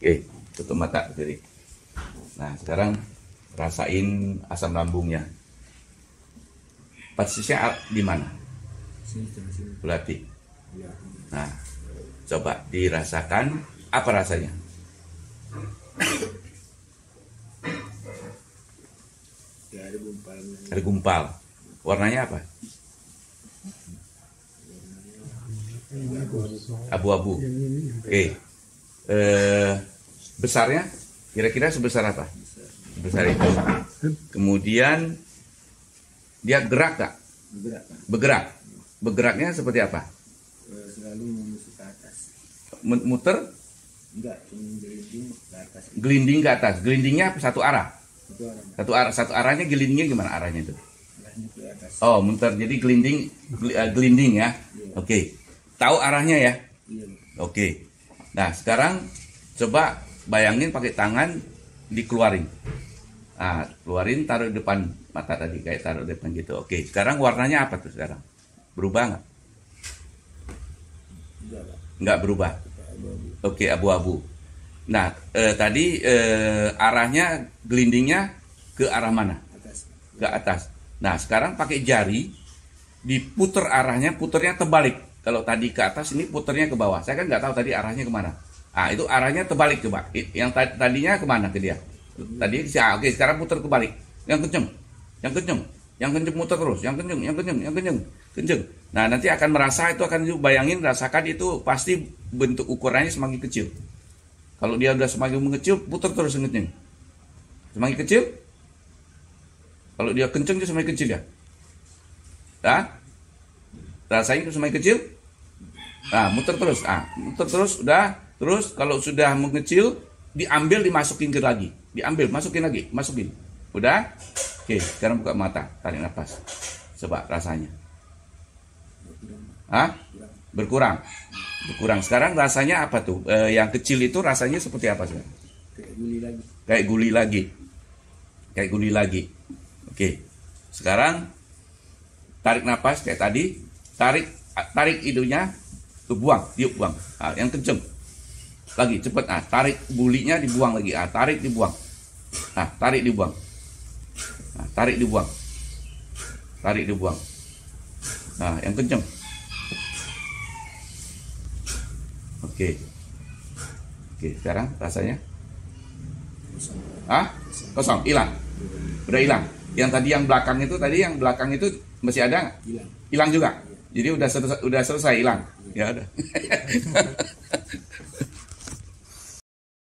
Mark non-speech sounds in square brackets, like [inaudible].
Oke, tutup mata jadi. Nah, sekarang rasain asam lambungnya. Persisnya di mana? Sini, sini, sini. Berarti. Ya. Nah, coba dirasakan apa rasanya? Ya, ada gumpalan. Ada gumpal. Warnanya apa? Abu-abu. Oke. Eh, besarnya kira-kira sebesar apa? Sebesar itu. Kemudian dia gerak gak? Bergerak. Bergerak. Bergeraknya seperti apa? Eh, Selalu menusuk ke atas. Muter, Enggak, gelinding ke atas. gelinding ke atas. Gelindingnya satu arah. Satu arah, satu arahnya gelindingnya gimana arahnya itu? Arahnya ke atas. Oh, muter. Jadi gelinding, gel- eh, gelinding ya. Oke. Tahu arahnya ya? Iya. Oke. Nah, sekarang coba bayangin pakai tangan dikeluarin. Ah, keluarin taruh di depan mata tadi kayak taruh di depan gitu. Oke, sekarang warnanya apa tuh sekarang? Berubah nggak? Nggak berubah. Oke, abu-abu. Nah, eh, tadi eh, arahnya gelindingnya ke arah mana? Ke atas. Nah, sekarang pakai jari diputer arahnya, puternya terbalik. Kalau tadi ke atas ini puternya ke bawah. Saya kan nggak tahu tadi arahnya ke mana. Ah, itu arahnya terbalik coba. Yang ta- tadinya ke mana ke dia? Tadi ah, oke, sekarang puter kebalik. Yang kenceng, yang kenceng, yang kenceng muter terus, yang kenceng, yang kenceng, yang kenceng, kenceng. Nah, nanti akan merasa itu akan bayangin rasakan itu pasti bentuk ukurannya semakin kecil. Kalau dia udah semakin mengecil, putar terus yang kenceng. Semakin kecil, kalau dia kenceng dia semakin kecil ya. Nah, rasain itu semakin kecil. Nah, muter terus. Ah, muter terus udah. Terus kalau sudah mengecil, diambil dimasukin ke lagi. Diambil, masukin lagi, masukin. Udah? Oke, sekarang buka mata, tarik nafas. Coba rasanya. Hah? Berkurang. Berkurang. Sekarang rasanya apa tuh? Eh, yang kecil itu rasanya seperti apa sekarang? Kayak guli lagi. Kayak guli lagi. Kayak guli lagi. Oke. Sekarang tarik napas kayak tadi, tarik tarik hidungnya, tuh buang, tiup buang. Ah, yang kenceng. Lagi cepet ah, tarik bulinya dibuang lagi. Ah, tarik dibuang. Ah, tarik dibuang. Ah, tarik dibuang. Tarik dibuang. Nah, yang kenceng. Oke. Oke, sekarang rasanya? Hah? Kosong, hilang. Udah hilang. Yang tadi yang belakang itu tadi yang belakang itu masih ada? Hilang. Hilang juga. Jadi udah selesai, udah selesai hilang. Ya udah. [laughs]